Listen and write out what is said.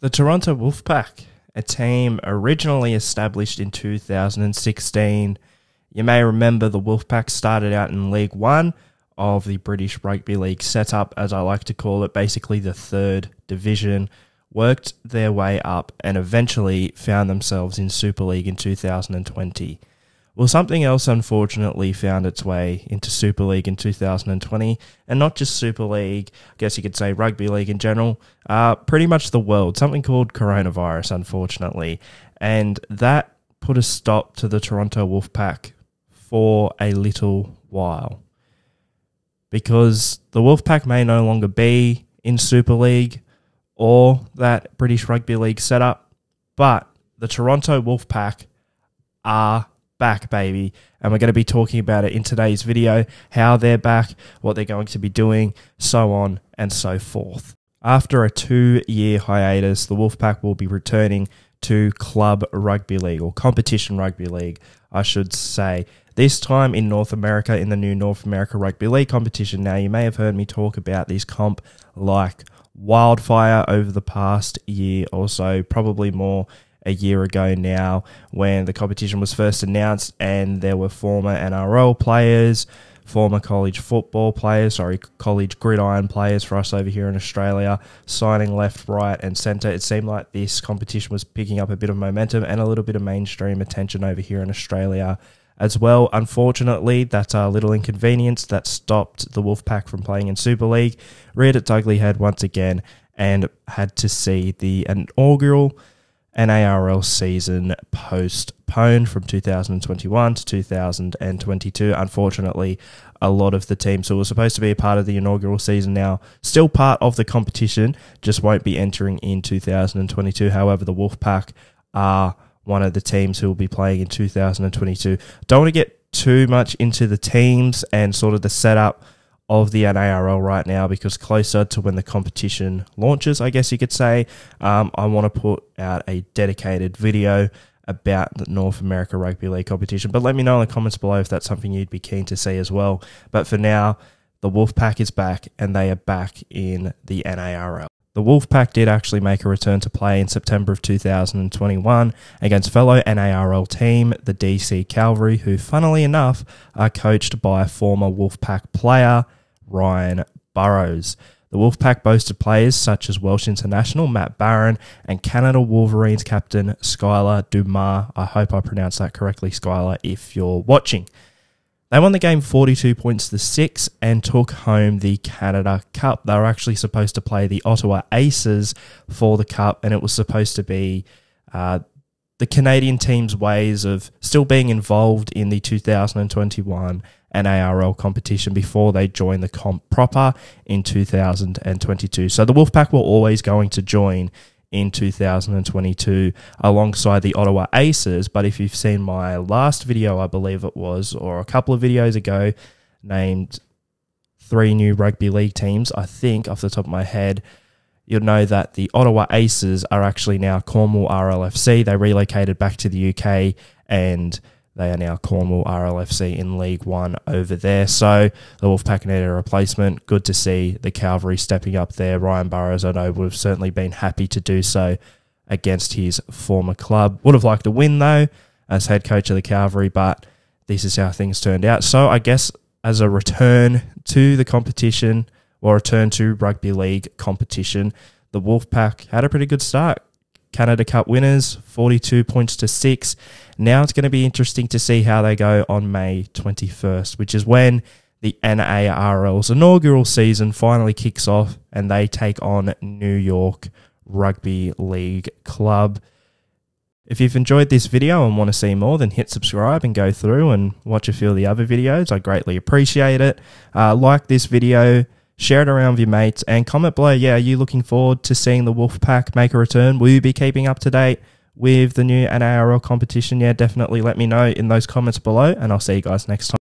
The Toronto Wolfpack, a team originally established in 2016. You may remember the Wolfpack started out in League One of the British Rugby League setup, as I like to call it, basically the third division, worked their way up and eventually found themselves in Super League in 2020. Well, something else unfortunately found its way into Super League in 2020, and not just Super League, I guess you could say rugby league in general, uh, pretty much the world, something called coronavirus, unfortunately. And that put a stop to the Toronto Wolfpack for a little while. Because the Wolfpack may no longer be in Super League or that British Rugby League setup, but the Toronto Wolfpack are back, baby. And we're going to be talking about it in today's video how they're back, what they're going to be doing, so on and so forth. After a two year hiatus, the Wolfpack will be returning to Club Rugby League or Competition Rugby League, I should say. This time in North America, in the new North America Rugby League competition. Now, you may have heard me talk about this comp like wildfire over the past year or so, probably more a year ago now when the competition was first announced and there were former NRL players, former college football players, sorry, college gridiron players for us over here in Australia, signing left, right, and centre. It seemed like this competition was picking up a bit of momentum and a little bit of mainstream attention over here in Australia as well. Unfortunately, that uh, little inconvenience that stopped the Wolfpack from playing in Super League reared its ugly head once again and had to see the inaugural NARL season postponed from 2021 to 2022. Unfortunately, a lot of the teams who were supposed to be a part of the inaugural season now still part of the competition, just won't be entering in 2022. However, the Wolfpack are one of the teams who will be playing in 2022. Don't want to get too much into the teams and sort of the setup of the NARL right now because closer to when the competition launches, I guess you could say, um, I want to put out a dedicated video about the North America Rugby League competition. But let me know in the comments below if that's something you'd be keen to see as well. But for now, the Wolfpack is back and they are back in the NARL. The Wolfpack did actually make a return to play in September of 2021 against fellow NARL team, the DC Cavalry, who, funnily enough, are coached by a former Wolfpack player Ryan Burrows. The Wolfpack boasted players such as Welsh international Matt Barron and Canada Wolverines captain Skylar Dumas. I hope I pronounced that correctly, Skylar, if you're watching. They won the game 42 points to 6 and took home the Canada Cup. They were actually supposed to play the Ottawa Aces for the Cup, and it was supposed to be uh, the Canadian team's ways of still being involved in the 2021 NARL competition before they join the comp proper in 2022. So the Wolfpack were always going to join in 2022 alongside the Ottawa Aces. But if you've seen my last video, I believe it was, or a couple of videos ago, named three new rugby league teams, I think off the top of my head, you'll know that the Ottawa Aces are actually now Cornwall RLFC. They relocated back to the UK and they are now Cornwall RLFC in League One over there. So the Wolfpack needed a replacement. Good to see the Cavalry stepping up there. Ryan Burrows, I know, would have certainly been happy to do so against his former club. Would have liked to win, though, as head coach of the Cavalry, but this is how things turned out. So I guess as a return to the competition or return to rugby league competition, the Wolfpack had a pretty good start. Canada Cup winners, 42 points to 6. Now it's going to be interesting to see how they go on May 21st, which is when the NARL's inaugural season finally kicks off and they take on New York Rugby League Club. If you've enjoyed this video and want to see more, then hit subscribe and go through and watch a few of the other videos. I greatly appreciate it. Uh, like this video share it around with your mates, and comment below. Yeah, are you looking forward to seeing the Wolfpack make a return? Will you be keeping up to date with the new NARL competition? Yeah, definitely let me know in those comments below, and I'll see you guys next time.